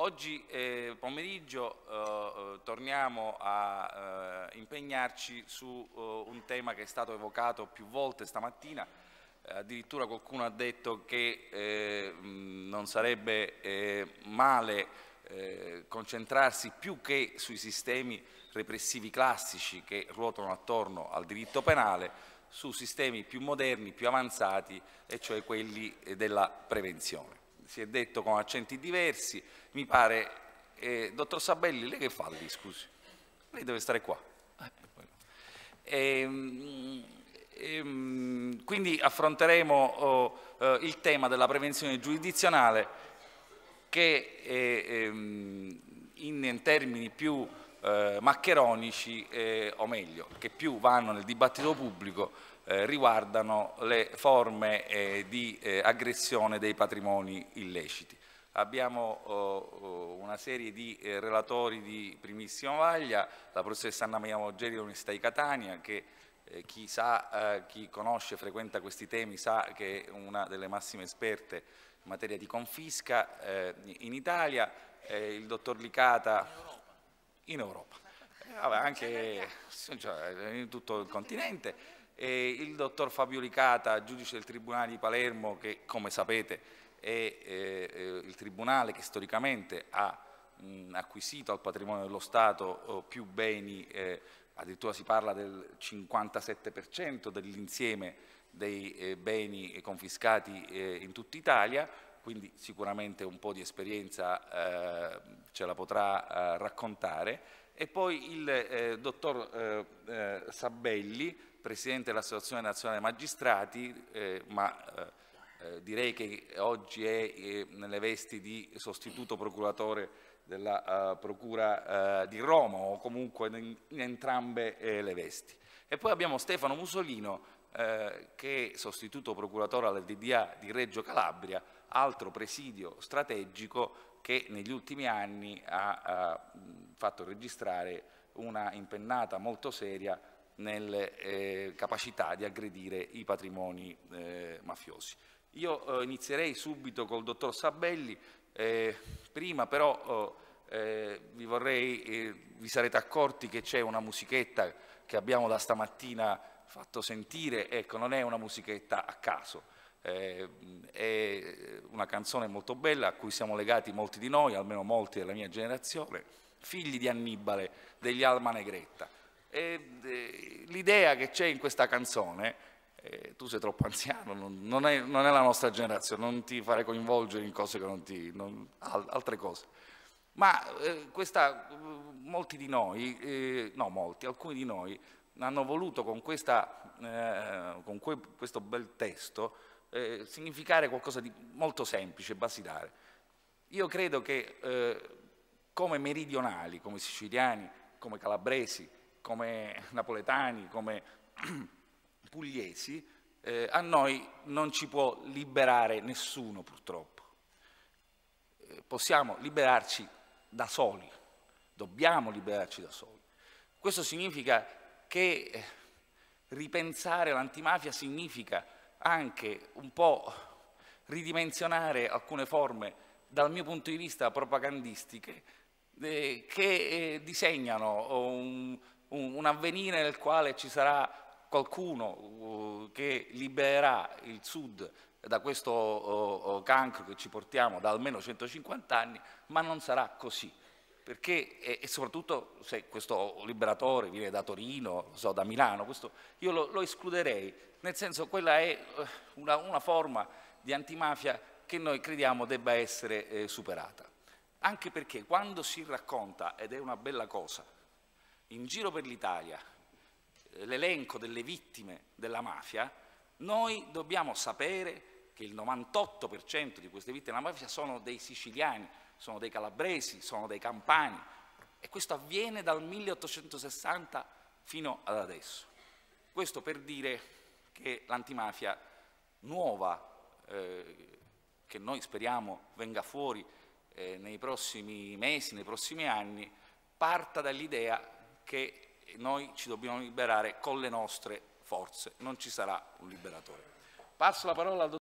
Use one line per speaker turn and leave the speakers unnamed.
Oggi eh, pomeriggio eh, eh torniamo a eh, impegnarci su eh, un tema che è stato evocato più volte stamattina, addirittura qualcuno ha detto che non sarebbe male concentrarsi più che sui sistemi repressivi classici che ruotano attorno al diritto penale, su sistemi più moderni, più avanzati, e cioè quelli della prevenzione si è detto con accenti diversi, mi pare, eh, dottor Sabelli, lei che fa lì, scusi? Lei deve stare qua. E, ehm, e, ehm, quindi affronteremo oh, eh, il tema della prevenzione giurisdizionale che ehm, in termini più eh, maccheronici, eh, o meglio, che più vanno nel dibattito pubblico, eh, riguardano le forme eh, di eh, aggressione dei patrimoni illeciti. Abbiamo oh, oh, una serie di eh, relatori di primissima vaglia, la professoressa Anna Maria Moggeri dell'Università di Catania, che eh, chi, sa, chi conosce, frequenta questi temi, sa che è una delle massime esperte in materia di confisca in Italia, il dottor Licata in Europa, in Europa. anche cioè, in tutto il continente, e il dottor Fabio Licata, giudice del Tribunale di Palermo, che come sapete è eh, eh, il Tribunale che storicamente ha mh, acquisito al patrimonio dello Stato oh, più beni, eh, addirittura si parla del 57% dell'insieme dei eh, beni confiscati eh, in tutta Italia, quindi sicuramente un po' di esperienza eh, ce la potrà raccontare, e poi il dottor Sabelli, Presidente dell'Associazione Nazionale Magistrati, eh, ma eh, eh, direi che oggi è eh, nelle vesti di sostituto procuratore della uh, Procura uh, di Roma o comunque in, in entrambe eh, le vesti. E poi abbiamo Stefano Musolino che è sostituto procuratore al DDA di Reggio Calabria, altro presidio strategico che negli ultimi anni ha, ha fatto registrare una impennata molto seria nelle eh, capacità di aggredire i patrimoni eh, mafiosi. Io eh, inizierei subito col dottor Sabelli, eh, prima però oh, eh, vi, vorrei, eh, vi sarete accorti che c'è una musichetta che abbiamo da stamattina fatto sentire, ecco non è una musichetta a caso, è una canzone molto bella a cui siamo legati molti di noi, almeno molti della mia generazione, figli di Annibale, degli Alma Negretta. Eh, l'idea che c'è in questa canzone, eh, tu sei troppo anziano, non, non, è, non, è, la nostra generazione, non ti fare coinvolgere in cose che non ti... Non, altre cose. Ma eh, questa, molti di noi, eh, no molti, alcuni di noi hanno voluto con, questa, eh, con que, questo bel testo eh, significare qualcosa di molto semplice, basilare. Io credo che come meridionali, come siciliani, come calabresi, come napoletani, come pugliesi, eh, a noi non ci può liberare nessuno purtroppo. Eh, possiamo liberarci da soli, dobbiamo liberarci da soli. Questo significa che eh, ripensare l'antimafia significa anche un po' ridimensionare alcune forme, dal mio punto di vista propagandistiche, eh, che eh, disegnano un, un, un avvenire nel quale ci sarà qualcuno uh, che libererà il Sud da questo uh, uh, cancro che ci portiamo da almeno 150 anni, ma non sarà così. Perché, e, e soprattutto se questo liberatore viene da Torino, so, da Milano, questo, io lo, lo, escluderei, nel senso quella è una, una, forma di antimafia che noi crediamo debba essere eh, superata. Anche perché quando si racconta, ed è una bella cosa, in giro per l'Italia eh, l'elenco delle vittime della mafia, noi dobbiamo sapere che il 98% di queste vittime della mafia sono dei siciliani, sono dei calabresi, sono dei campani e questo avviene dal 1860 fino ad adesso. Questo per dire che l'antimafia nuova, eh, che noi speriamo venga fuori eh, nei prossimi mesi, nei prossimi anni, parta dall'idea che noi ci dobbiamo liberare con le nostre forze, non ci sarà un liberatore. Passo la parola al